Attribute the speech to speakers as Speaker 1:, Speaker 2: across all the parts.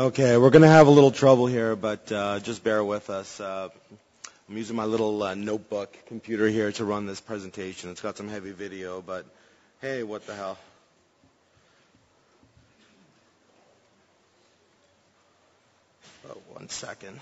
Speaker 1: Okay, we're going to have a little trouble here, but uh, just bear with us. Uh, I'm using my little uh, notebook computer here to run this presentation. It's got some heavy video, but hey, what the hell? Oh, one second.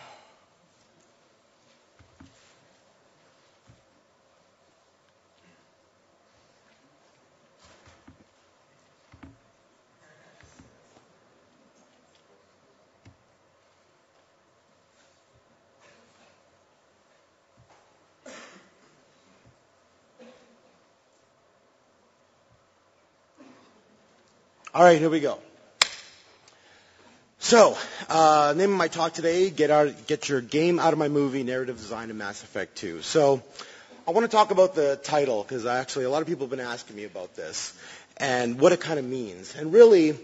Speaker 1: All right, here we go. So, uh, name of my talk today: get out, get your game out of my movie, narrative design in Mass Effect 2. So, I want to talk about the title because actually a lot of people have been asking me about this and what it kind of means. And really,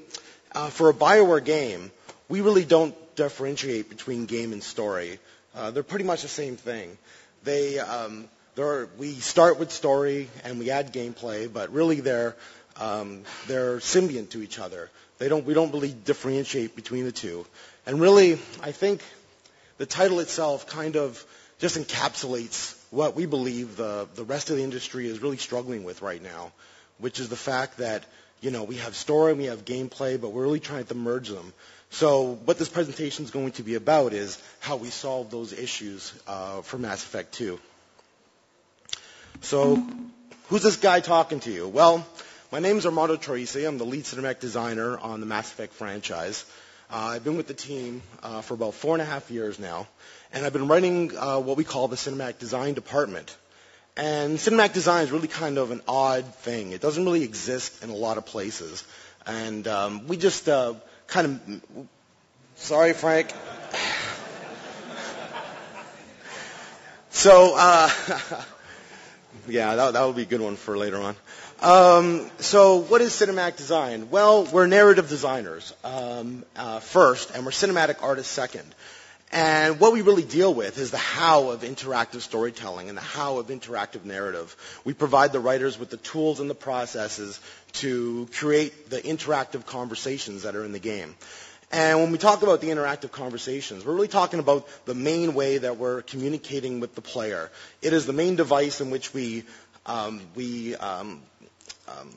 Speaker 1: uh, for a Bioware game, we really don't differentiate between game and story. Uh, they're pretty much the same thing. They, um, we start with story and we add gameplay, but really they're um, they're symbiont to each other. They don't, we don't really differentiate between the two. And really, I think the title itself kind of just encapsulates what we believe the, the rest of the industry is really struggling with right now, which is the fact that, you know, we have story and we have gameplay, but we're really trying to merge them. So what this presentation is going to be about is how we solve those issues uh, for Mass Effect 2. So who's this guy talking to you? Well, my name is Armando Troisi. I'm the lead cinematic designer on the Mass Effect franchise. Uh, I've been with the team uh, for about four and a half years now, and I've been running uh, what we call the cinematic design department. And cinematic design is really kind of an odd thing. It doesn't really exist in a lot of places. And um, we just uh, kind of, sorry, Frank. so, uh, yeah, that, that would be a good one for later on. Um, so what is cinematic design? Well, we're narrative designers um, uh, first, and we're cinematic artists second. And what we really deal with is the how of interactive storytelling and the how of interactive narrative. We provide the writers with the tools and the processes to create the interactive conversations that are in the game. And when we talk about the interactive conversations, we're really talking about the main way that we're communicating with the player. It is the main device in which we, um, we um, um,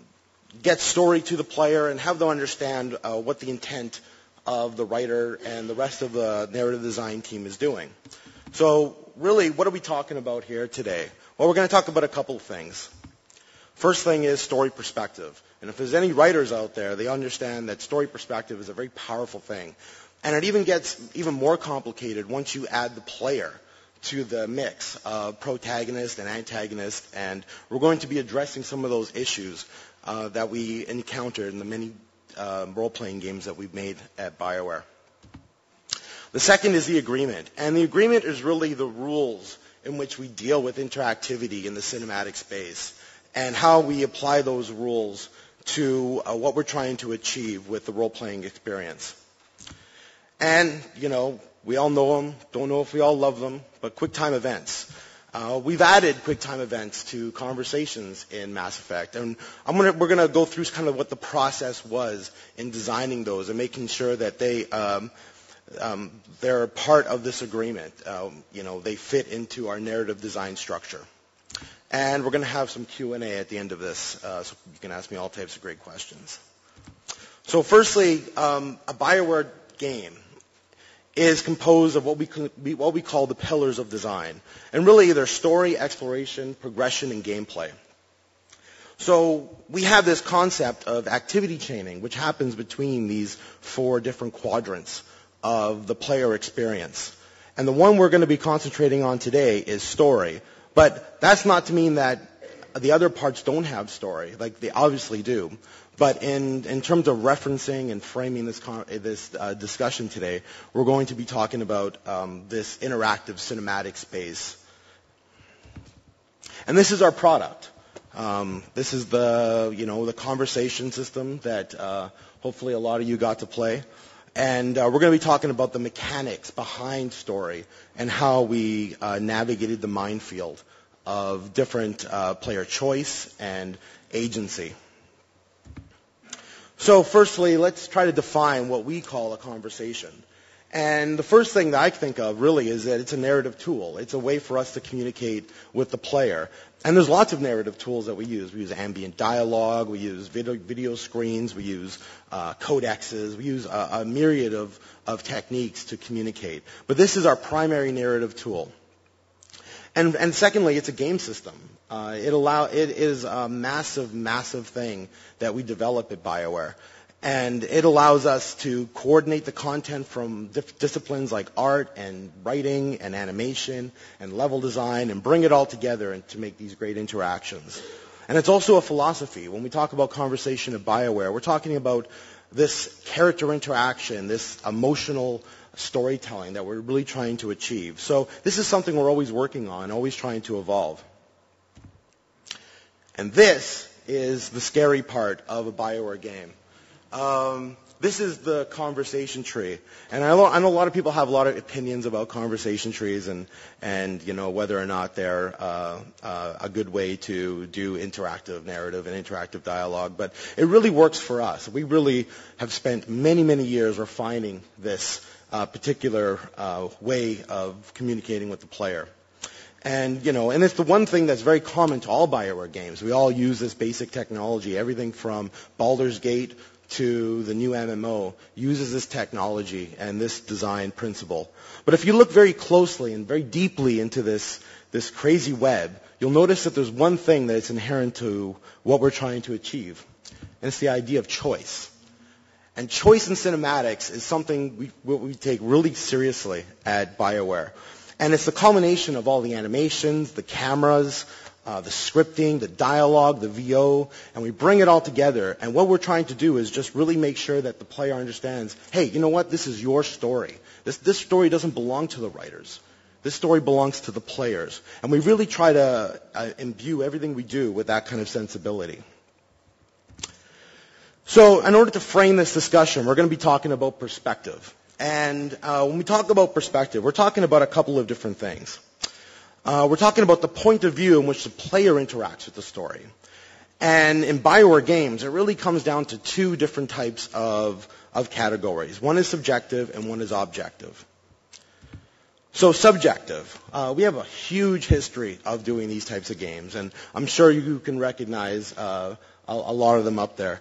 Speaker 1: get story to the player and have them understand uh, what the intent of the writer and the rest of the narrative design team is doing. So really, what are we talking about here today? Well, we're going to talk about a couple of things. First thing is story perspective. And if there's any writers out there, they understand that story perspective is a very powerful thing. And it even gets even more complicated once you add the player to the mix of protagonist and antagonist, and we're going to be addressing some of those issues uh, that we encountered in the many uh, role-playing games that we've made at BioWare. The second is the agreement, and the agreement is really the rules in which we deal with interactivity in the cinematic space and how we apply those rules to uh, what we're trying to achieve with the role-playing experience. And, you know, we all know them. Don't know if we all love them, but QuickTime events. Uh, we've added QuickTime events to conversations in Mass Effect, and gonna, we're going to go through kind of what the process was in designing those and making sure that they um, um, they're part of this agreement. Um, you know, they fit into our narrative design structure. And we're going to have some Q&A at the end of this, uh, so you can ask me all types of great questions. So firstly, um, a Bioware game is composed of what we, what we call the pillars of design. And really, they're story, exploration, progression, and gameplay. So we have this concept of activity chaining, which happens between these four different quadrants of the player experience. And the one we're going to be concentrating on today is story. But that's not to mean that the other parts don't have story, like they obviously do. But in, in terms of referencing and framing this, con- this uh, discussion today, we're going to be talking about um, this interactive cinematic space. And this is our product. Um, this is the, you know, the conversation system that uh, hopefully a lot of you got to play. And uh, we're going to be talking about the mechanics behind story and how we uh, navigated the minefield of different uh, player choice and agency. So firstly, let's try to define what we call a conversation. And the first thing that I think of really is that it's a narrative tool. It's a way for us to communicate with the player. And there's lots of narrative tools that we use. We use ambient dialogue, we use video, video screens, we use uh, codexes, we use a, a myriad of, of techniques to communicate. But this is our primary narrative tool. And, and secondly, it's a game system. Uh, it allow it is a massive, massive thing that we develop at BioWare, and it allows us to coordinate the content from dif- disciplines like art and writing and animation and level design and bring it all together and to make these great interactions. And it's also a philosophy. When we talk about conversation at BioWare, we're talking about this character interaction, this emotional storytelling that we're really trying to achieve. So this is something we're always working on, always trying to evolve. And this is the scary part of a Bioware game. Um, this is the conversation tree, and I know, I know, a lot of people have a lot of opinions about conversation trees and and you know whether or not they're uh, uh, a good way to do interactive narrative and interactive dialogue. But it really works for us. We really have spent many many years refining this uh, particular uh, way of communicating with the player. And, you know, and it's the one thing that's very common to all Bioware games. We all use this basic technology. Everything from Baldur's Gate to the new MMO uses this technology and this design principle. But if you look very closely and very deeply into this, this crazy web, you'll notice that there's one thing that's inherent to what we're trying to achieve. And it's the idea of choice. And choice in cinematics is something we, we take really seriously at BioWare. And it's the culmination of all the animations, the cameras, uh, the scripting, the dialogue, the VO, and we bring it all together. And what we're trying to do is just really make sure that the player understands, hey, you know what? This is your story. This, this story doesn't belong to the writers. This story belongs to the players. And we really try to uh, imbue everything we do with that kind of sensibility. So in order to frame this discussion, we're going to be talking about perspective. And uh, when we talk about perspective, we're talking about a couple of different things. Uh, we're talking about the point of view in which the player interacts with the story. And in Bioware games, it really comes down to two different types of, of categories. One is subjective and one is objective. So subjective. Uh, we have a huge history of doing these types of games, and I'm sure you can recognize uh, a, a lot of them up there.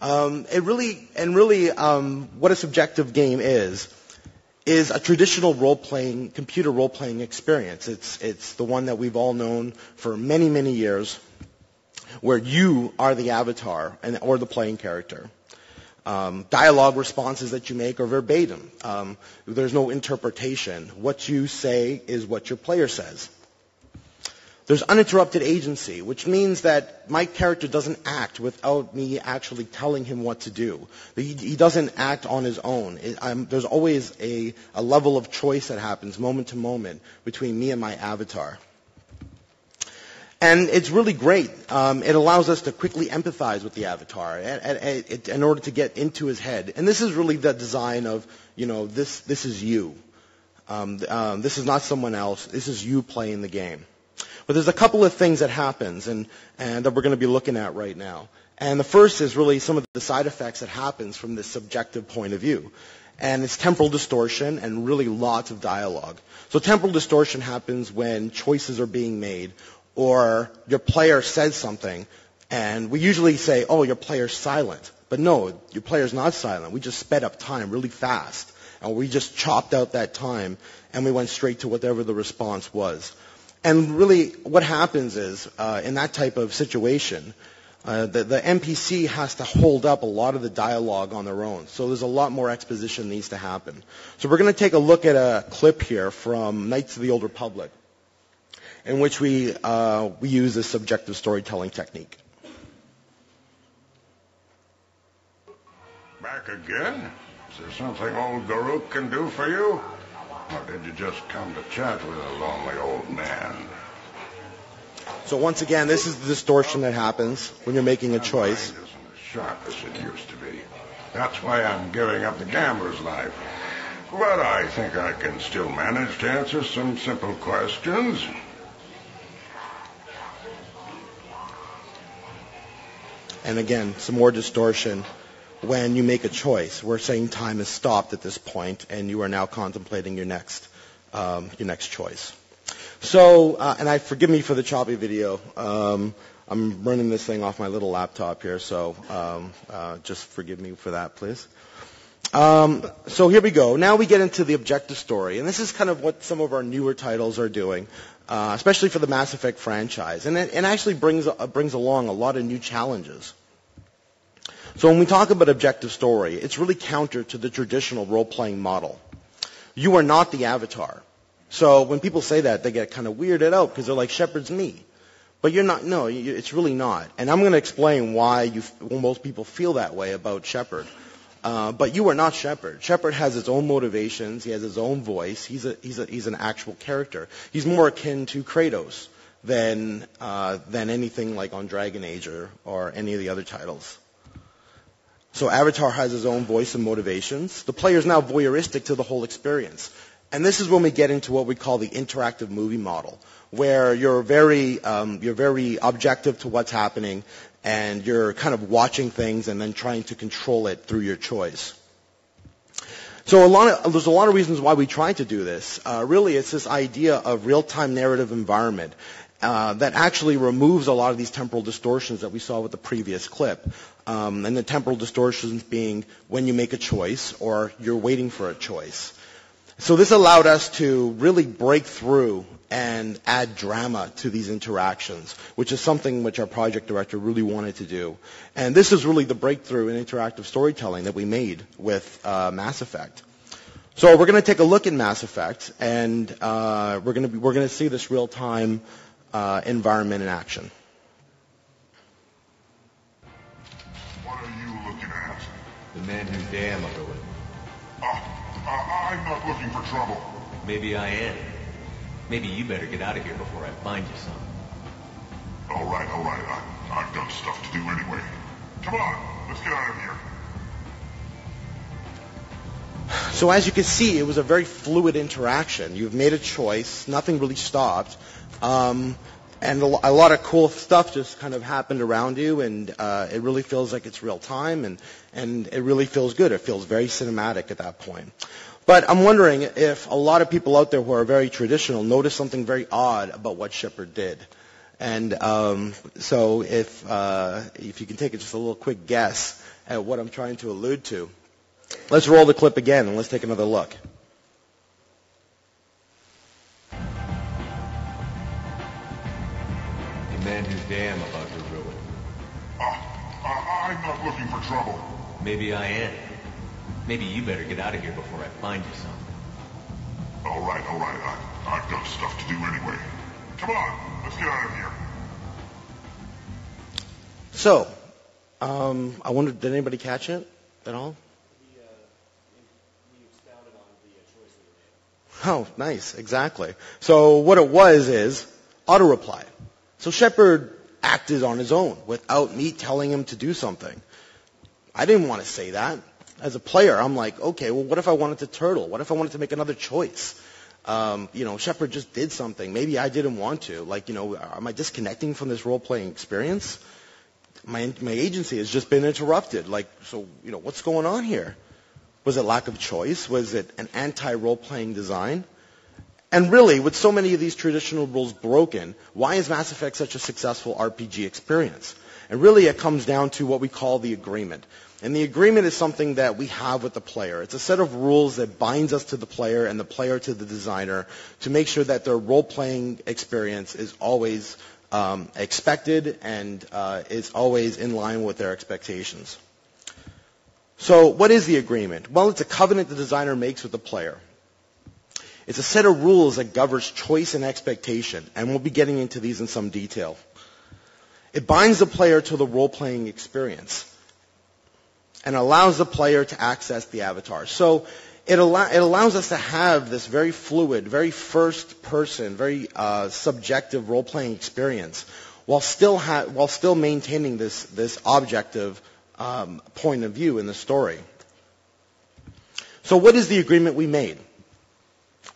Speaker 1: Um, it really, and really, um, what a subjective game is, is a traditional role-playing, computer role-playing experience. It's, it's the one that we've all known for many, many years, where you are the avatar and, or the playing character. Um, dialogue responses that you make are verbatim. Um, there's no interpretation. What you say is what your player says. There's uninterrupted agency, which means that my character doesn't act without me actually telling him what to do. He, he doesn't act on his own. It, there's always a, a level of choice that happens moment to moment between me and my avatar. And it's really great. Um, it allows us to quickly empathize with the avatar in order to get into his head. And this is really the design of, you know, this, this is you. Um, um, this is not someone else. This is you playing the game. But there's a couple of things that happens and, and that we're going to be looking at right now. And the first is really some of the side effects that happens from this subjective point of view. And it's temporal distortion and really lots of dialogue. So temporal distortion happens when choices are being made or your player says something and we usually say, oh, your player's silent. But no, your player's not silent. We just sped up time really fast and we just chopped out that time and we went straight to whatever the response was. And really, what happens is, uh, in that type of situation, uh, the, the, NPC has to hold up a lot of the dialogue on their own. So there's a lot more exposition needs to happen. So we're going to take a look at a clip here from Knights of the Old Republic, in which we uh, we use this subjective storytelling technique.
Speaker 2: Back again? Is there something old Garuk can do for you? Or did you just come to chat with a lonely old man?
Speaker 1: So once again, this is the distortion that happens when you're making a choice.
Speaker 2: Isn't as sharp as it used to be. That's why I'm giving up the gambler's life. But I think I can still manage to answer some simple questions.
Speaker 1: And again, some more distortion when you make a choice. We're saying time has stopped at this point, and you are now contemplating your next um, your next choice. So, uh, and I forgive me for the choppy video. Um, I'm running this thing off my little laptop here, so um, uh, just forgive me for that, please. Um, so here we go. Now we get into the objective story, and this is kind of what some of our newer titles are doing, uh, especially for the Mass Effect franchise, and it, it actually brings uh, brings along a lot of new challenges. So when we talk about objective story, it's really counter to the traditional role-playing model. You are not the avatar. So when people say that, they get kind of weirded out because they're like, Shepard's me. But you're not, no, it's really not. And I'm going to explain why you, well, most people feel that way about Shepard. Uh, but you are not Shepard. Shepard has his own motivations. He has his own voice. He's, a, he's, a, he's an actual character. He's more akin to Kratos than, uh, than anything like on Dragon Age or, or any of the other titles. So Avatar has his own voice and motivations. The player is now voyeuristic to the whole experience. And this is when we get into what we call the interactive movie model, where you're very, um, you're very objective to what's happening and you're kind of watching things and then trying to control it through your choice. So a lot of, there's a lot of reasons why we try to do this. Uh, really, it's this idea of real-time narrative environment uh, that actually removes a lot of these temporal distortions that we saw with the previous clip. Um, and the temporal distortions being when you make a choice or you're waiting for a choice. So this allowed us to really break through and add drama to these interactions, which is something which our project director really wanted to do. And this is really the breakthrough in interactive storytelling that we made with uh, Mass Effect. So we're going to take a look at Mass Effect, and uh, we're going to see this real time uh, environment in action.
Speaker 3: The man whose dam I go with.
Speaker 2: Uh, uh, I'm not looking for trouble.
Speaker 3: Maybe I am. Maybe you better get out of here before I find you some.
Speaker 2: All right, all right. I, I've got stuff to do anyway. Come on, let's get out of here.
Speaker 1: So as you can see, it was a very fluid interaction. You've made a choice. Nothing really stopped. Um, and a, lot of cool stuff just kind of happened around you, and uh, it really feels like it's real time, and, and it really feels good. It feels very cinematic at that point. But I'm wondering if a lot of people out there who are very traditional notice something very odd about what Shepard did. And um, so if, uh, if you can take just a little quick guess at what I'm trying to allude to. Let's roll the clip again and let's take another look.
Speaker 3: Man whose dam about to ruin.
Speaker 2: Uh, uh, I'm not looking for trouble.
Speaker 3: Maybe I am. Maybe you better get out of here before I find you some.
Speaker 2: All right, all right. I, I've got stuff to do anyway. Come on, let's get out of here.
Speaker 1: So, um, I wonder, did anybody catch it at all? Oh, nice, exactly. So what it was is auto reply. So Shepard acted on his own without me telling him to do something. I didn't want to say that. As a player, I'm like, okay, well, what if I wanted to turtle? What if I wanted to make another choice? Um, you know, Shepard just did something. Maybe I didn't want to. Like, you know, am I disconnecting from this role-playing experience? My, my agency has just been interrupted. Like, so, you know, what's going on here? Was it lack of choice? Was it an anti-role-playing design? And really, with so many of these traditional rules broken, why is Mass Effect such a successful RPG experience? And really, it comes down to what we call the agreement. And the agreement is something that we have with the player. It's a set of rules that binds us to the player and the player to the designer to make sure that their role-playing experience is always um, expected and uh, is always in line with their expectations. So what is the agreement? Well, it's a covenant the designer makes with the player. It's a set of rules that governs choice and expectation, and we'll be getting into these in some detail. It binds the player to the role-playing experience and allows the player to access the avatar. So it, allow, it allows us to have this very fluid, very first person, very uh, subjective role-playing experience while still, ha- while still maintaining this, this objective um, point of view in the story. So what is the agreement we made?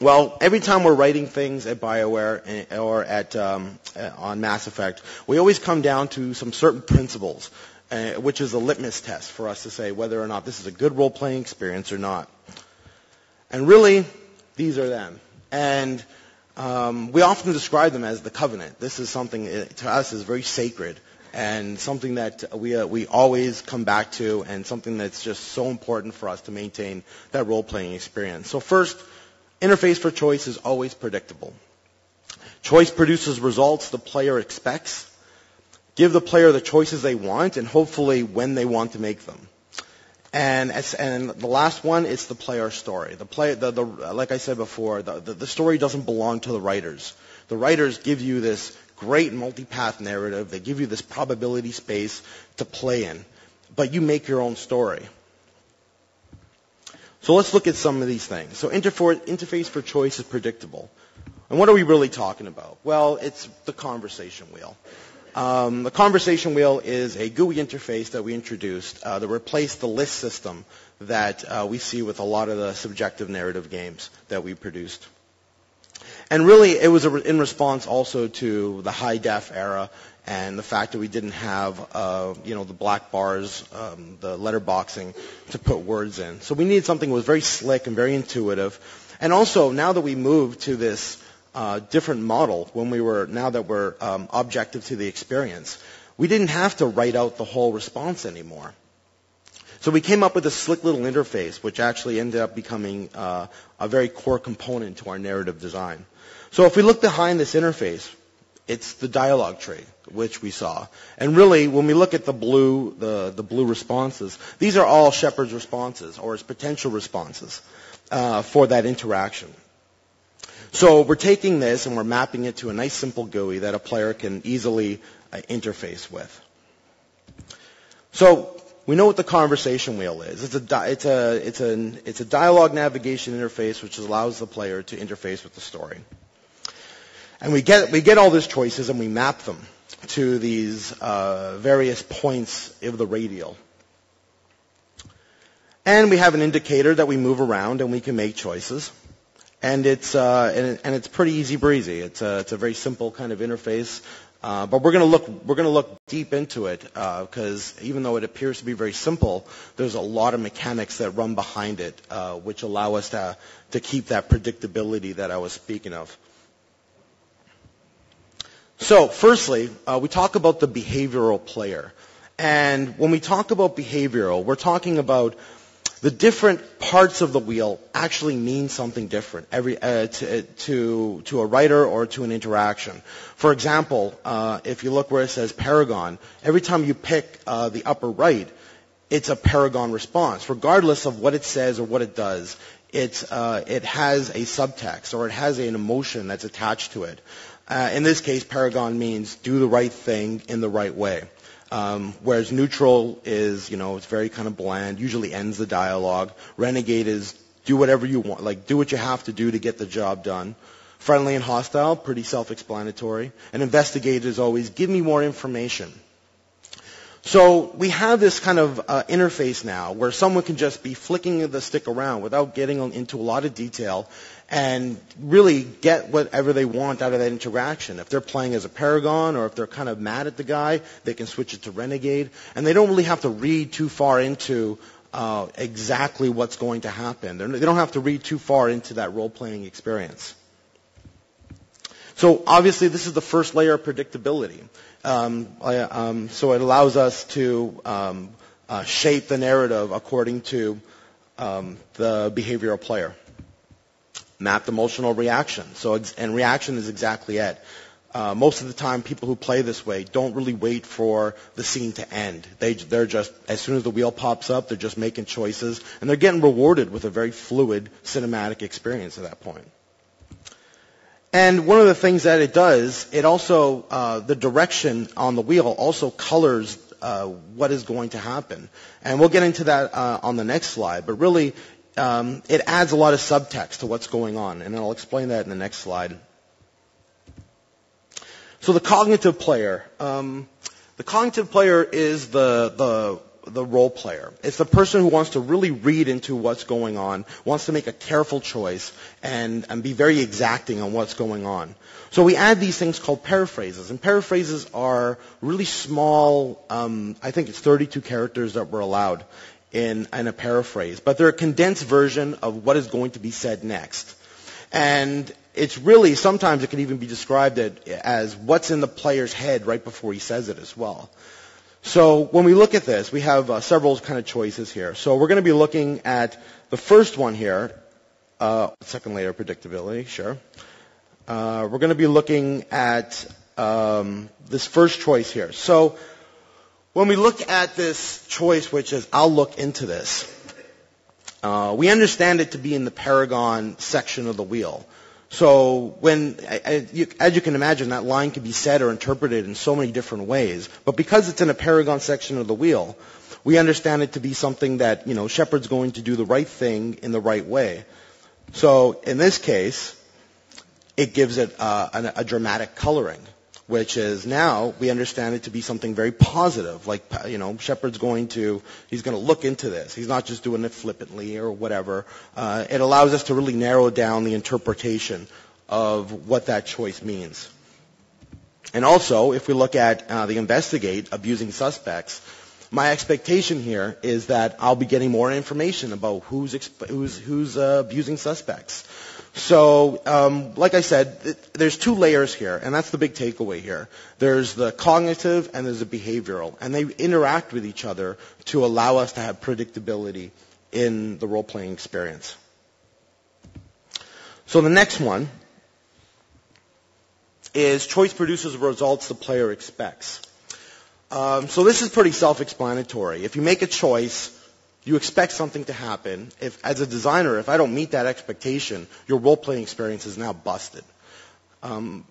Speaker 1: Well, every time we're writing things at BioWare or at um, on Mass Effect, we always come down to some certain principles. uh, which is a litmus test for us to say whether or not this is a good role-playing experience or not. And really, these are them. And um, we often describe them as the covenant. This is something to us is very sacred and something that we uh, we always come back to, and something that's just so important for us to maintain that role-playing experience. So first, interface for choice is always predictable. Choice produces results the player expects. Give the player the choices they want, and hopefully when they want to make them. And, and the last one is the player story. The play, the, the, like I said before, the, the, the story doesn't belong to the writers. The writers give you this great multi-path narrative. They give you this probability space to play in. But you make your own story. So let's look at some of these things. So interface for choice is predictable. And what are we really talking about? Well, it's the conversation wheel. Um, the conversation wheel is a GUI interface that we introduced uh, that replaced the list system that uh, we see with a lot of the subjective narrative games that we produced. And really, it was re- in response also to the high def era and the fact that we didn't have, uh, you know, the black bars, um, the letterboxing to put words in. So we needed something that was very slick and very intuitive. And also, now that we moved to this uh, different model when we were now that we're um, objective to the experience. We didn't have to write out the whole response anymore. So we came up with a slick little interface, which actually ended up becoming uh, a very core component to our narrative design. So if we look behind this interface, it's the dialogue tree, which we saw. And really, when we look at the blue, the, the blue responses, these are all Shepard's responses or his potential responses uh, for that interaction. So we're taking this and we're mapping it to a nice simple GUI that a player can easily uh, interface with. So we know what the conversation wheel is. It's a, it's, a, it's, a, it's a dialogue navigation interface which allows the player to interface with the story. And we get, we get all these choices and we map them to these uh, various points of the radial. And we have an indicator that we move around and we can make choices and it's uh, and, and, it's pretty easy breezy. It's a it's a very simple kind of interface. Uh, but we're going to look we're going to look deep into it because uh, even though it appears to be very simple, there's a lot of mechanics that run behind it, uh, which allow us to to keep that predictability that I was speaking of. So, firstly, uh, we talk about the behavioral player, and when we talk about behavioral, we're talking about the different parts of the wheel actually mean something different every, uh, to, uh, to, to, a writer or to an interaction. For example, uh, if you look where it says Paragon, every time you pick uh, the upper right, it's a Paragon response, regardless of what it says or what it does. It's, uh, it has a subtext or it has an emotion that's attached to it. Uh, in this case, Paragon means do the right thing in the right way. Um, whereas neutral is, you know, it's very kind of bland, usually ends the dialogue. Renegade is do whatever you want, like do what you have to do to get the job done. Friendly and hostile, pretty self-explanatory. And investigate is always give me more information. So we have this kind of uh, interface now where someone can just be flicking the stick around without getting into a lot of detail and really get whatever they want out of that interaction. If they're playing as a Paragon or if they're kind of mad at the guy, they can switch it to Renegade. And they don't really have to read too far into uh, exactly what's going to happen. They're, they don't have to read too far into that role-playing experience. So obviously this is the first layer of predictability. Um, um, so it allows us to um, uh, shape the narrative according to um, the behavioral player. Mapped emotional reaction. So and reaction is exactly it. Uh, most of the time, people who play this way don't really wait for the scene to end. They, they're just, as soon as the wheel pops up, they're just making choices, and they're getting rewarded with a very fluid cinematic experience at that point. And one of the things that it does, it also, uh, the direction on the wheel also colors uh, what is going to happen. And we'll get into that uh, on the next slide. But really, um, it adds a lot of subtext to what's going on. And I'll explain that in the next slide. So the cognitive player. Um, the cognitive player is the, the the role player. It's the person who wants to really read into what's going on, wants to make a careful choice, and, and be very exacting on what's going on. So we add these things called paraphrases, and paraphrases are really small. Um, I think it's 32 characters that were allowed in, in a paraphrase, but they're a condensed version of what is going to be said next. And it's really sometimes it can even be described as what's in the player's head right before he says it as well. So when we look at this, we have uh, several kind of choices here. So we're going to be looking at the first one here, uh, second layer predictability, sure. Uh, we're going to be looking at um, this first choice here. So when we look at this choice, which is I'll look into this, uh, we understand it to be in the Paragon section of the wheel. So when, as you can imagine, that line can be said or interpreted in so many different ways. But because it's in a paragon section of the wheel, we understand it to be something that, you know, Shepard's going to do the right thing in the right way. So in this case, it gives it uh, a, a dramatic coloring which is now we understand it to be something very positive. Like, you know, Shepard's going to, he's going to look into this. He's not just doing it flippantly or whatever. Uh, it allows us to really narrow down the interpretation of what that choice means. And also, if we look at uh, the investigate abusing suspects, my expectation here is that I'll be getting more information about who's, exp- who's, who's uh, abusing suspects. So, um, like I said, th- there's two layers here, and that's the big takeaway here. There's the cognitive and there's the behavioral, and they interact with each other to allow us to have predictability in the role-playing experience. So the next one is choice produces results the player expects. Um, so this is pretty self-explanatory. If you make a choice, you expect something to happen. If, as a designer, if I don't meet that expectation, your role-playing experience is now busted. Um,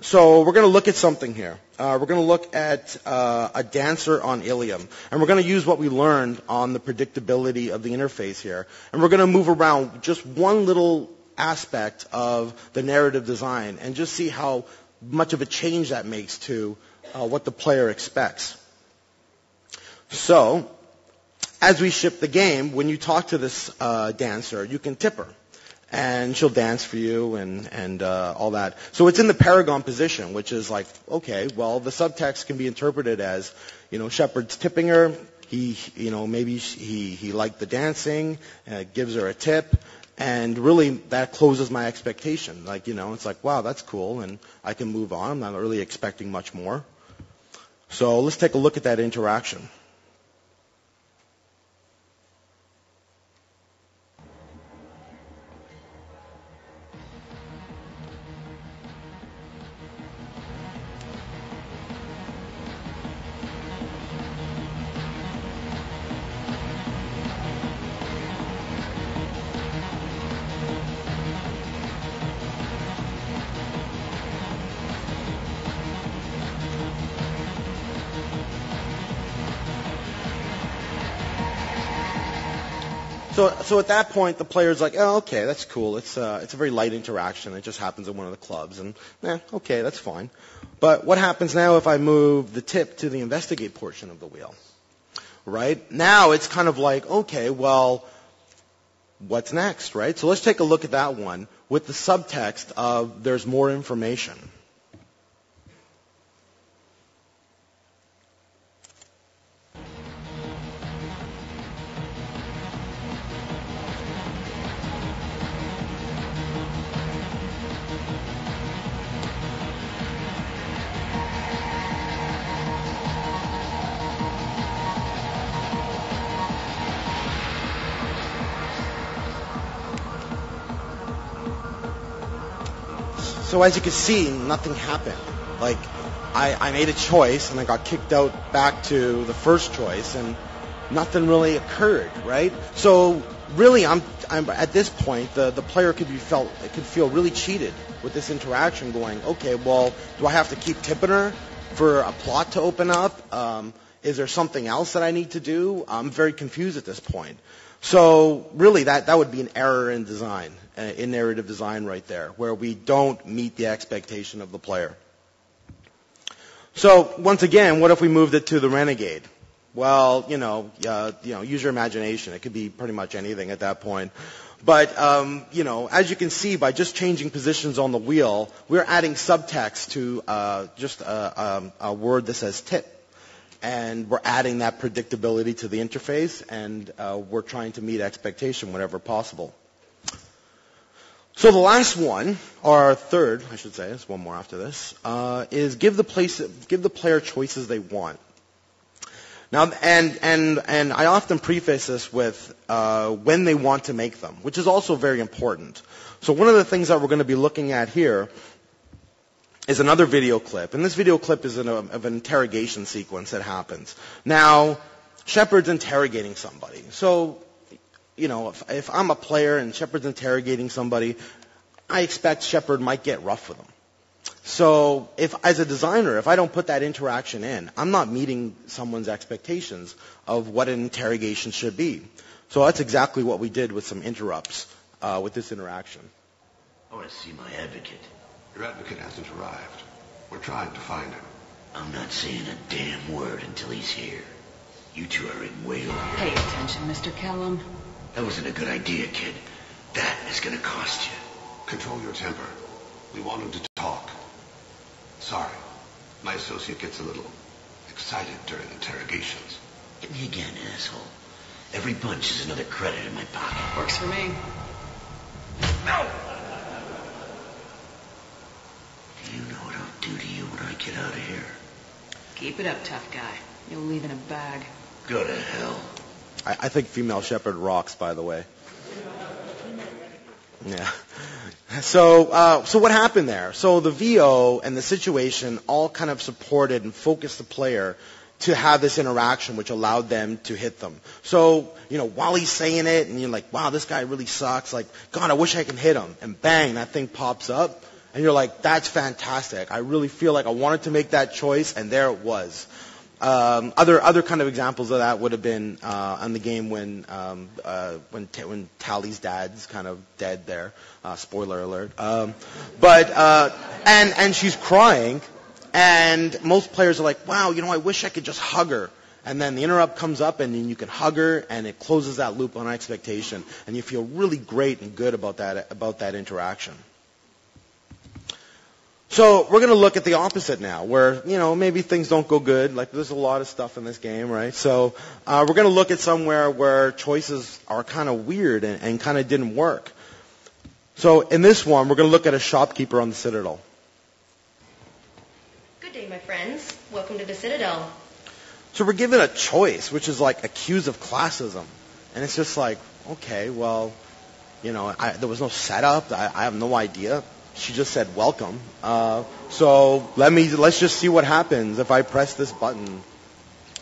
Speaker 1: so we're going to look at something here. Uh, we're going to look at uh, a dancer on Ilium, and we're going to use what we learned on the predictability of the interface here, and we're going to move around just one little aspect of the narrative design and just see how much of a change that makes to uh, what the player expects. So as we ship the game, when you talk to this uh, dancer, you can tip her. And she'll dance for you and, and uh, all that. So it's in the paragon position, which is like, okay, well, the subtext can be interpreted as, you know, Shepard's tipping her. He, you know, maybe he, he liked the dancing, uh, gives her a tip. And really, that closes my expectation. Like, you know, it's like, wow, that's cool, and I can move on. I'm not really expecting much more. So let's take a look at that interaction. So, so at that point, the player's like, oh, okay, that's cool. It's, uh, it's a very light interaction. It just happens at one of the clubs. And, eh, okay, that's fine. But what happens now if I move the tip to the investigate portion of the wheel? Right? Now it's kind of like, okay, well, what's next, right? So let's take a look at that one with the subtext of there's more information. So as you can see, nothing happened. Like, I, I made a choice and I got kicked out back to the first choice and nothing really occurred, right? So really, I'm, I'm at this point, the, the player could be felt, could feel really cheated with this interaction going, okay, well, do I have to keep tipping her for a plot to open up? Um, is there something else that I need to do? I'm very confused at this point. So really, that, that would be an error in design, in narrative design right there, where we don't meet the expectation of the player. So once again, what if we moved it to the Renegade? Well, you know, uh, you know, use your imagination. It could be pretty much anything at that point. But um, you know, as you can see, by just changing positions on the wheel, we're adding subtext to uh, just a, um, a word that says tip, and we're adding that predictability to the interface, and uh, we're trying to meet expectation whenever possible. So the last one, or third, I should say, there's one more after this, uh, is give the place, give the player choices they want. Now, and and and I often preface this with uh, when they want to make them, which is also very important. So one of the things that we're going to be looking at here is another video clip, and this video clip is of an interrogation sequence that happens. Now, Shepard's interrogating somebody, so you know if, if I'm a player and Shepard's interrogating somebody, I expect Shepard might get rough with him. So if, as a designer, if I don't put that interaction in, I'm not meeting someone's expectations of what an interrogation should be. So that's exactly what we did with some interrupts uh, with this interaction.
Speaker 4: I want to see my advocate.
Speaker 5: Your advocate hasn't arrived. We're trying to find him.
Speaker 4: I'm not saying a damn word until he's here. You two are in way over
Speaker 6: Pay attention, Mr. Callum.
Speaker 4: That wasn't a good idea, kid. That is gonna cost you.
Speaker 5: Control your temper. We want him to talk. Sorry. My associate gets a little excited during interrogations.
Speaker 4: Hit me again, asshole. Every punch is another credit in my pocket.
Speaker 6: Works for me.
Speaker 4: No! Do you know what I'll do to you when I get out of here?
Speaker 6: Keep it up, tough guy. You'll leave in a bag.
Speaker 4: Go to hell.
Speaker 1: I, I think female Shepard rocks, by the way. Yeah. So, uh, so what happened there? So the VO and the situation all kind of supported and focused the player to have this interaction, which allowed them to hit them. So, you know, while he's saying it, and you're like, wow, this guy really sucks. Like, God, I wish I could hit him. And bang, that thing pops up. And you're like, that's fantastic. I really feel like I wanted to make that choice, and there it was. Um, other other kind of examples of that would have been uh, on the game when um, uh, when t- when Tali's dad's kind of dead there. Uh, spoiler alert. Um, but uh, and and she's crying, and most players are like, "Wow, you know, I wish I could just hug her." And then the interrupt comes up, and then you can hug her, and it closes that loop on expectation, and you feel really great and good about that about that interaction. So we're going to look at the opposite now, where you know maybe things don't go good. Like there's a lot of stuff in this game, right? So uh, we're going to look at somewhere where choices are kind of weird and, and kind of didn't work. So in this one, we're going to look at a shopkeeper on the Citadel.
Speaker 7: Good day, my friends. Welcome to the Citadel.
Speaker 1: So we're given a choice, which is like accused of classism, and it's just like, okay, well, you know, I, there was no setup. I, I have no idea. She just said welcome. Uh, so let me let's just see what happens if I press this button.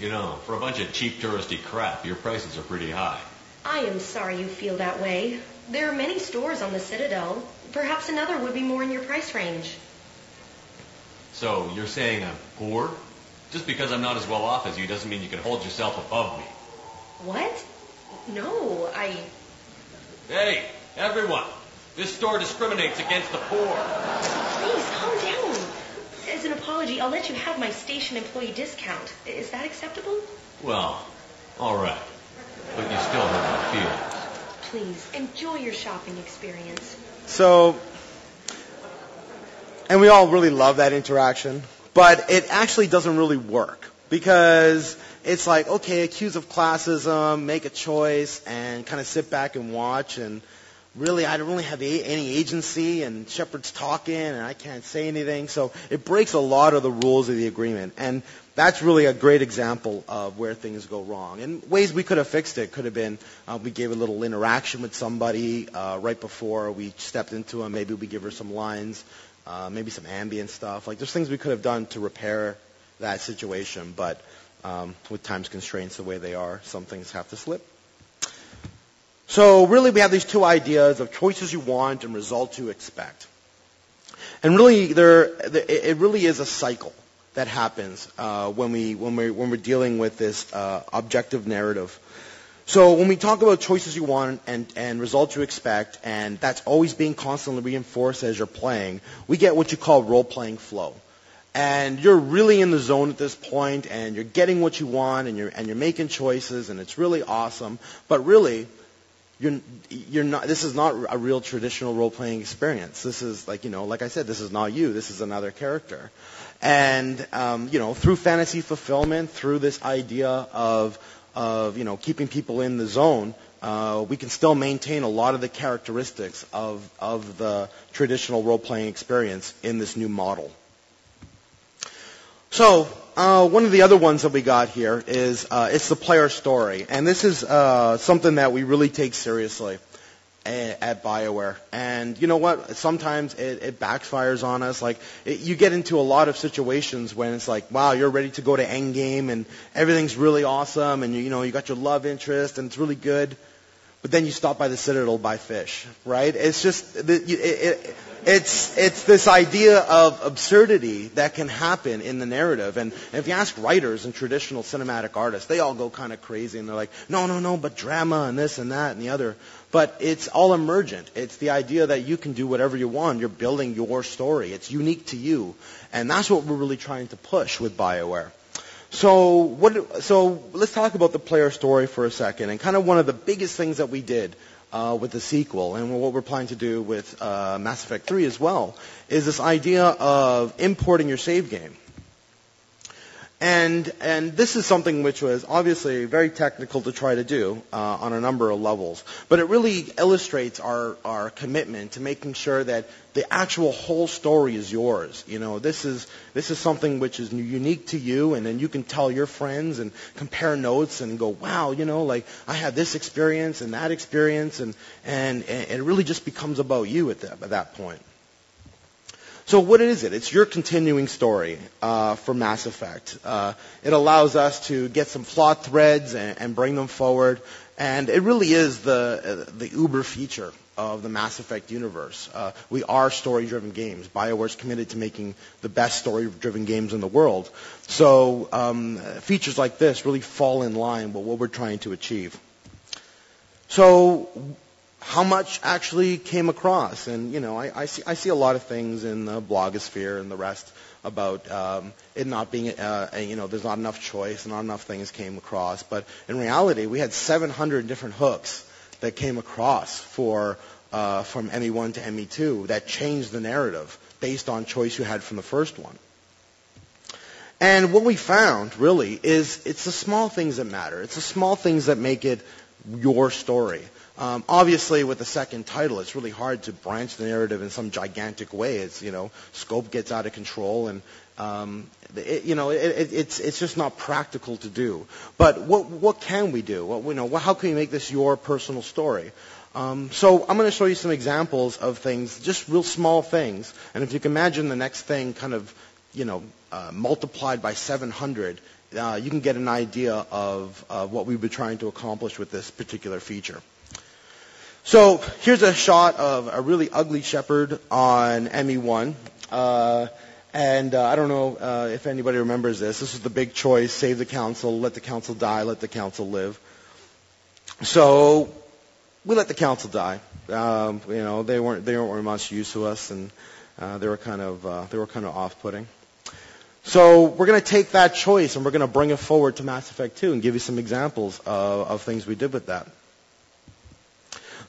Speaker 3: You know, for a bunch of cheap touristy crap, your prices are pretty high.
Speaker 7: I am sorry you feel that way. There are many stores on the Citadel. Perhaps another would be more in your price range.
Speaker 3: So you're saying I'm poor? Just because I'm not as well off as you doesn't mean you can hold yourself above me.
Speaker 7: What? No, I.
Speaker 3: Hey, everyone! This store discriminates against the poor.
Speaker 7: Please calm down. As an apology, I'll let you have my station employee discount. Is that acceptable?
Speaker 3: Well, all right. But you still hurt my feelings.
Speaker 7: Please enjoy your shopping experience.
Speaker 1: So, and we all really love that interaction, but it actually doesn't really work because it's like, okay, accuse of classism, make a choice, and kind of sit back and watch and really I don't really have any agency and Shepard's talking and I can't say anything. So it breaks a lot of the rules of the agreement. And that's really a great example of where things go wrong. And ways we could have fixed it could have been uh, we gave a little interaction with somebody uh, right before we stepped into them. Maybe we give her some lines, uh, maybe some ambient stuff. Like there's things we could have done to repair that situation. But um, with times constraints the way they are, some things have to slip. So really we have these two ideas of choices you want and results you expect. And really there, it really is a cycle that happens uh, when, we, when, we're, when we're dealing with this uh, objective narrative. So when we talk about choices you want and, and results you expect, and that's always being constantly reinforced as you're playing, we get what you call role-playing flow. and you're really in the zone at this point, and you're getting what you want, and you're and you're making choices, and it's really awesome. But really, you're you're not. This is not a real traditional role playing experience. This is like you know, like I said, this is not you. This is another character, and um, you know, through fantasy fulfillment, through this idea of of you know keeping people in the zone, uh, we can still maintain a lot of the characteristics of of the traditional role playing experience in this new model. So uh, one of the other ones that we got here is uh, it's the player story, and this is uh, something that we really take seriously at, at Bioware. And you know what? Sometimes it, it backfires on us. Like it, you get into a lot of situations when it's like, wow, you're ready to go to endgame, and everything's really awesome, and you, you know you got your love interest, and it's really good. But then you stop by the Citadel, buy fish, right? It's just it, it, it's it's this idea of absurdity that can happen in the narrative. And, and if you ask writers and traditional cinematic artists, they all go kind of crazy and they're like, no, no, no, but drama and this and that and the other. But it's all emergent. It's the idea that you can do whatever you want. You're building your story. It's unique to you, and that's what we're really trying to push with Bioware. So what? So let's talk about the player story for a second, and kind of one of the biggest things that we did uh, with the sequel, and what we're planning to do with uh, Mass Effect 3 as well, is this idea of importing your save game. And, and this is something which was obviously very technical to try to do uh, on a number of levels. But it really illustrates our, our commitment to making sure that the actual whole story is yours. You know, this is, this is something which is unique to you, and then you can tell your friends and compare notes and go, wow, you know, like I had this experience and that experience, and, and, and it really just becomes about you at that, at that point. So what is it? It's your continuing story uh, for Mass Effect. Uh, it allows us to get some plot threads and, and, bring them forward, and it really is the uh, the uber feature of the Mass Effect universe. Uh, we are story-driven games. BioWare's committed to making the best story-driven games in the world. So um, features like this really fall in line with what we're trying to achieve. So how much actually came across. And you know, I, I, see I see a lot of things in the blogosphere and the rest about um, it not being, uh, you know, there's not enough choice, and not enough things came across. But in reality, we had 700 different hooks that came across for uh, from ME1 to ME2 that changed the narrative based on choice you had from the first one. And what we found really is it's the small things that matter. It's the small things that make it your story. Um, obviously, with the second title, it's really hard to branch the narrative in some gigantic way. It's you know, scope gets out of control, and um, it, you know, it, it, it's it's just not practical to do. But what what can we do? What, you know, how can we make this your personal story? Um, so I'm going to show you some examples of things, just real small things. And if you can imagine the next thing kind of, you know, uh, multiplied by 700, uh, you can get an idea of uh, what we've been trying to accomplish with this particular feature. So here's a shot of a really ugly Shepard on ME1. Uh, and uh, I don't know uh, if anybody remembers this. This is the big choice: save the council, let the council die, let the council live. So we let the council die. Um, you know, they weren't they weren't much use to us, and uh, they were kind of uh, they were kind of off-putting. So we're going to take that choice and we're going to bring it forward to Mass Effect 2 and give you some examples of, of things we did with that.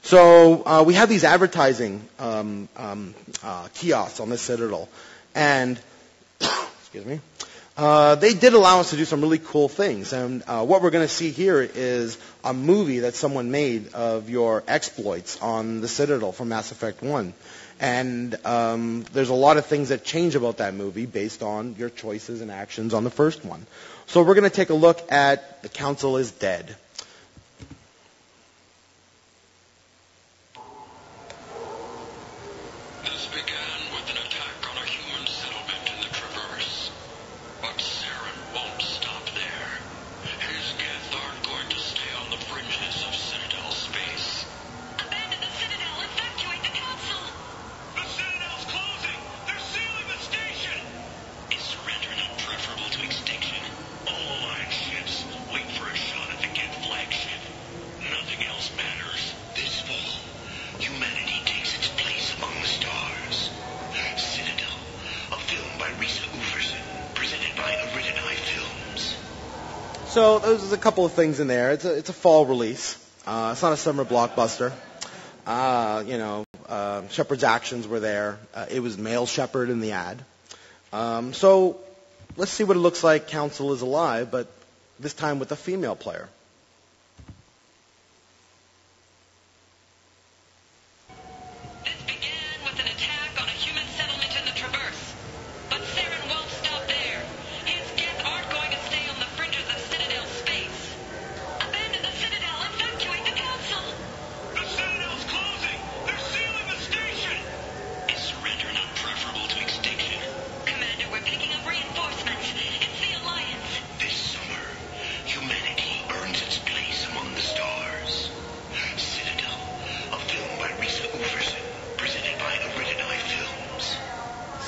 Speaker 1: So uh, we have these advertising um, um, uh, kiosks on the Citadel, and excuse me, uh, they did allow us to do some really cool things. And uh, what we're going to see here is a movie that someone made of your exploits on the Citadel from Mass Effect One. And um, there's a lot of things that change about that movie based on your choices and actions on the first one. So we're going to take a look at The Council is Dead. Couple of things in there. It's a, it's a fall release. Uh, it's not a summer blockbuster. Uh, you know, uh, Shepard's actions were there. Uh, it was male Shepard in the ad. Um, so let's see what it looks like. Council is alive, but this time with a female player.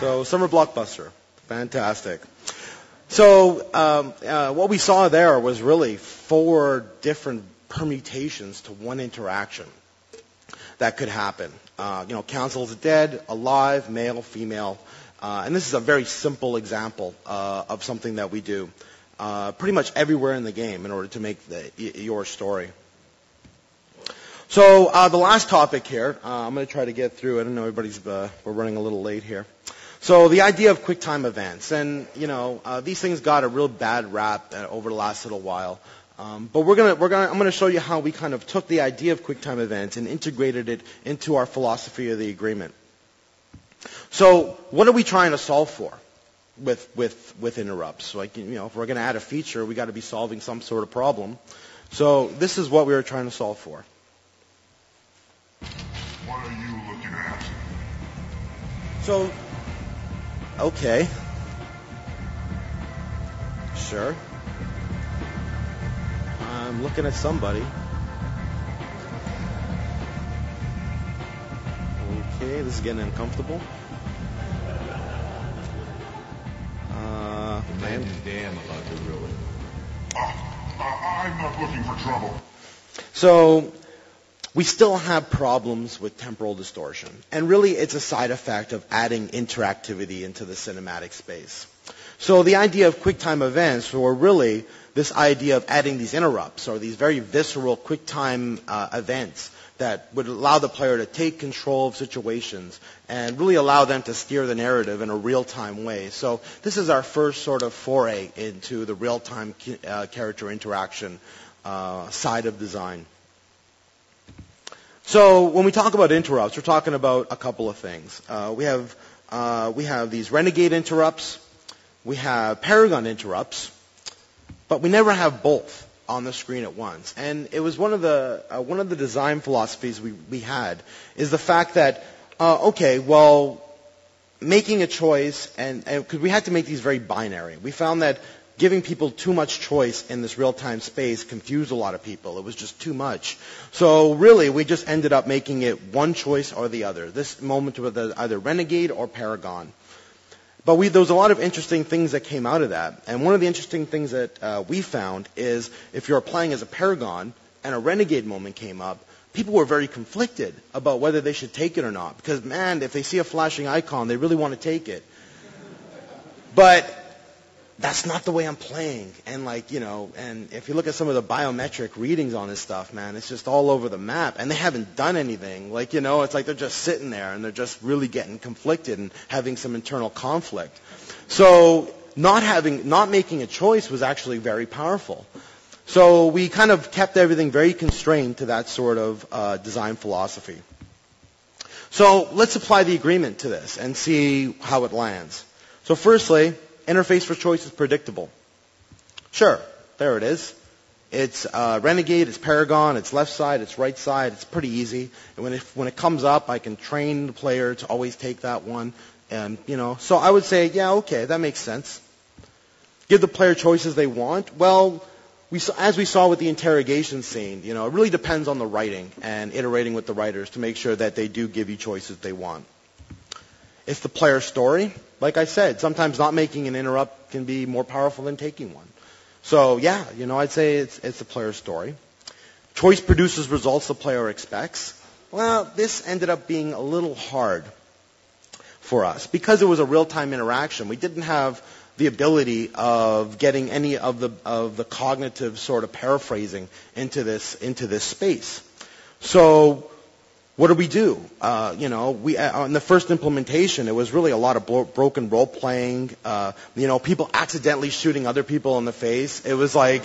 Speaker 1: So summer blockbuster, fantastic. So um, uh, what we saw there was really four different permutations to one interaction that could happen. Uh, you know, council's dead, alive, male, female, uh, and this is a very simple example uh, of something that we do uh, pretty much everywhere in the game in order to make the, your story. So uh, the last topic here, uh, I'm going to try to get through. I don't know, everybody's we're running a little late here. So the idea of QuickTime events, and you know, uh, these things got a real bad rap uh, over the last little while. Um, but we're gonna, we're gonna, I'm gonna show you how we kind of took the idea of QuickTime events and integrated it into our philosophy of the agreement. So what are we trying to solve for with with with interrupts? Like you know, if we're gonna add a feature, we got to be solving some sort of problem. So this is what we were trying to solve for.
Speaker 2: What are you looking at?
Speaker 1: So, okay. Sure. I'm looking at somebody. Okay, this is getting uncomfortable. Uh,
Speaker 3: Man is damn about to ruin.
Speaker 2: Uh, I'm not looking for trouble.
Speaker 1: So we still have problems with temporal distortion. And really it's a side effect of adding interactivity into the cinematic space. So the idea of QuickTime events were really this idea of adding these interrupts or these very visceral QuickTime uh, events that would allow the player to take control of situations and really allow them to steer the narrative in a real-time way. So this is our first sort of foray into the real-time uh, character interaction uh, side of design. So when we talk about interrupts, we're talking about a couple of things. Uh, we have uh, we have these renegade interrupts, we have paragon interrupts, but we never have both on the screen at once. And it was one of the uh, one of the design philosophies we we had is the fact that uh, okay, well, making a choice and because we had to make these very binary. We found that giving people too much choice in this real-time space confused a lot of people. It was just too much. So really, we just ended up making it one choice or the other. This moment was either Renegade or Paragon. But we, there was a lot of interesting things that came out of that. And one of the interesting things that uh, we found is if you're playing as a Paragon and a Renegade moment came up, people were very conflicted about whether they should take it or not. Because, man, if they see a flashing icon, they really want to take it. But that's not the way I'm playing. And like, you know, and if you look at some of the biometric readings on this stuff, man, it's just all over the map. And they haven't done anything. Like, you know, it's like they're just sitting there and they're just really getting conflicted and having some internal conflict. So not having, not making a choice was actually very powerful. So we kind of kept everything very constrained to that sort of uh, design philosophy. So let's apply the agreement to this and see how it lands. So firstly, interface for choice is predictable. Sure, there it is. It's uh, Renegade, it's Paragon, it's left side, it's right side. It's pretty easy. And when it, when it comes up, I can train the player to always take that one. And, you know, so I would say, yeah, okay, that makes sense. Give the player choices they want. Well, we as we saw with the interrogation scene, you know, it really depends on the writing and iterating with the writers to make sure that they do give you choices they want. It's the player story. Like I said, sometimes not making an interrupt can be more powerful than taking one. So yeah, you know, I'd say it's, it's the player's story. Choice produces results the player expects. Well, this ended up being a little hard for us because it was a real-time interaction. We didn't have the ability of getting any of the of the cognitive sort of paraphrasing into this into this space. So what do we do? Uh, you know, we uh, on the first implementation, it was really a lot of bro- broken role playing. Uh, you know, people accidentally shooting other people in the face. It was like,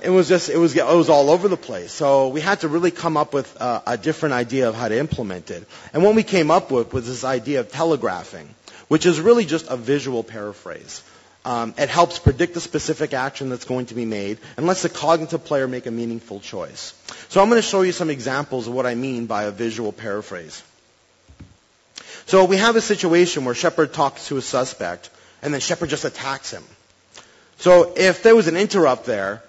Speaker 1: it was just, it was, it was all over the place. So we had to really come up with uh, a different idea of how to implement it. And what we came up with was this idea of telegraphing, which is really just a visual paraphrase. Um, it helps predict the specific action that's going to be made and lets the cognitive player make a meaningful choice. So I'm going to show you some examples of what I mean by a visual paraphrase. So we have a situation where Shepard talks to a suspect and then Shepard just attacks him. So if there was an interrupt there,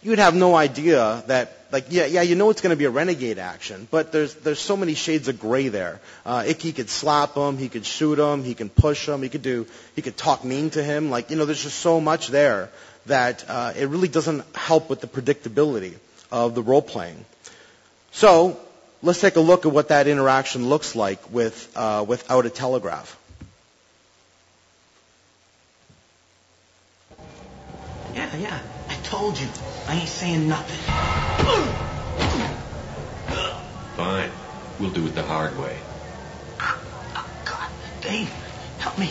Speaker 1: you'd have no idea that, like, yeah, yeah, you know it's going to be a renegade action, but there's there's so many shades of gray there. Uh, he could slap him, he could shoot him, he can push him, he could do, he could talk mean to him. Like, you know, there's just so much there that uh, it really doesn't help with the predictability of the role playing. So let's take a look at what that interaction looks like with uh, without a telegraph.
Speaker 8: Yeah, yeah. I told you. I ain't saying nothing.
Speaker 3: Fine. We'll do it the hard way.
Speaker 8: Oh, God. Dave, help me.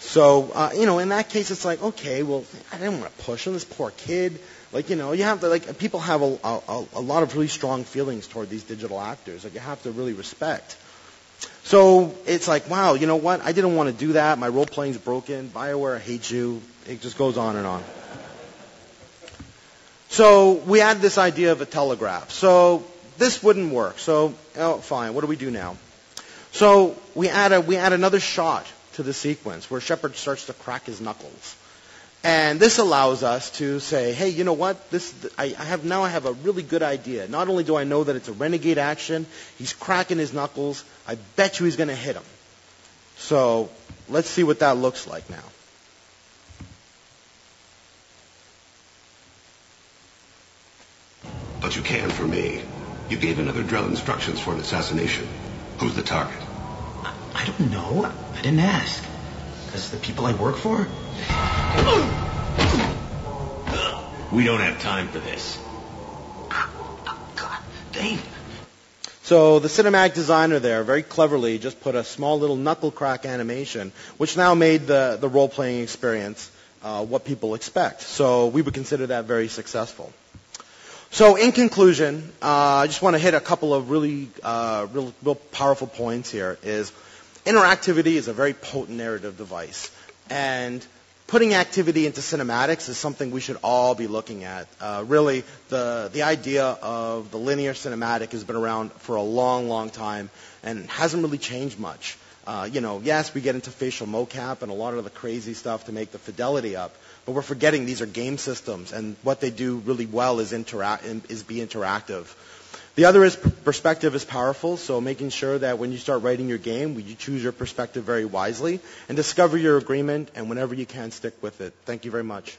Speaker 1: So, uh, you know, in that case, it's like, okay, well, I didn't want to push on This poor kid. Like, you know, you have to, like, people have a, a, a lot of really strong feelings toward these digital actors. Like, you have to really respect. So it's like, wow, you know what? I didn't want to do that. My role playing's broken. BioWare hates you. It just goes on and on. So we had this idea of a telegraph. So this wouldn't work. So, oh, fine. What do we do now? So we add a, we add another shot to the sequence where Shepard starts to crack his knuckles. And this allows us to say, hey, you know what? This, I, I have now I have a really good idea. Not only do I know that it's a renegade action, he's cracking his knuckles. I bet you he's going to hit him. So let's see what that looks like now.
Speaker 5: But you can for me. You gave another drell instructions for an assassination. Who's the target?
Speaker 8: I, I don't know. I didn't ask. Because the people I work for?
Speaker 3: We don't have time for this.
Speaker 8: God, Dave.
Speaker 1: So the cinematic designer there very cleverly just put a small little knuckle crack animation, which now made the, the role-playing experience uh, what people expect. So we would consider that very successful. So in conclusion, uh, I just want to hit a couple of really, uh, real, real powerful points here. Is interactivity is a very potent narrative device, and putting activity into cinematics is something we should all be looking at. Uh, really, the the idea of the linear cinematic has been around for a long, long time and hasn't really changed much. Uh, you know, yes, we get into facial mocap and a lot of the crazy stuff to make the fidelity up, but we're forgetting these are game systems, and what they do really well is interact is be interactive. The other is perspective is powerful, so making sure that when you start writing your game, you choose your perspective very wisely and discover your agreement, and whenever you can, stick with it. Thank you very much.